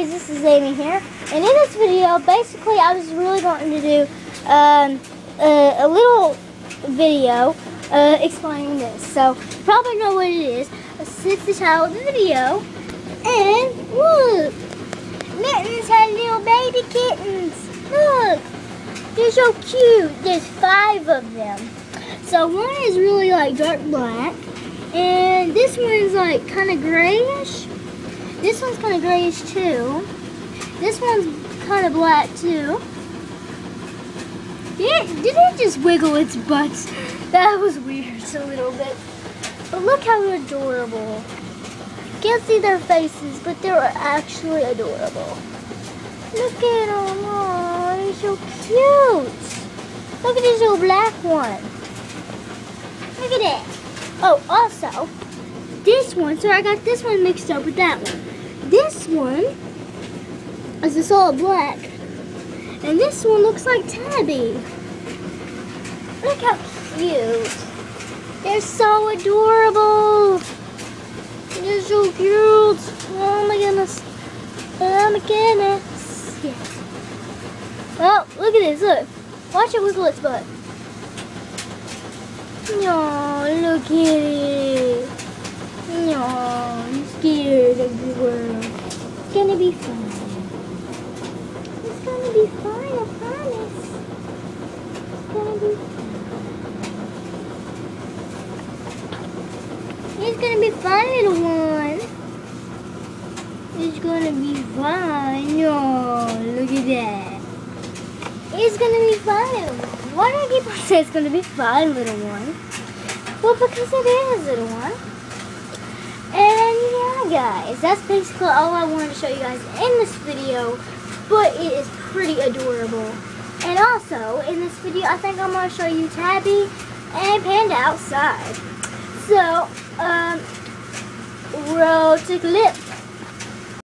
guys, this is Amy here, and in this video, basically, I was really going to do um, a, a little video uh, explaining this. So, you probably know what it is. It's the title of the video, and look, Mittens had little baby kittens. Look, they're so cute. There's five of them. So one is really like dark black, and this one's like kind of grayish. This one's kind of grayish too. This one's kind of black too. Did it, did it just wiggle its butt? That was weird a little bit. But look how adorable. Can't see their faces, but they're actually adorable. Look at them. Oh, they're so cute. Look at this little black one. Look at it. Oh, also, this one, so I got this one mixed up with that one. This one is a solid black. And this one looks like Tabby. Look how cute. They're so adorable. They're so cute. Oh my goodness. Oh my goodness. Yeah. Oh, look at this. Look. Watch it wiggle its butt. No, look at it. No, I'm scared of the world. It's gonna be fun. It's gonna be fun, I promise. It's gonna be fun. It's gonna be fun, little one. It's gonna be fun. No, look at that. It's gonna be fun. Why do on saying it's gonna be fun, little one? Well, because it is, little one. And yeah, guys, that's basically all I wanted to show you guys in this video. But it is pretty adorable. And also, in this video, I think I'm going to show you Tabby and Panda outside. So, um, roll to clip.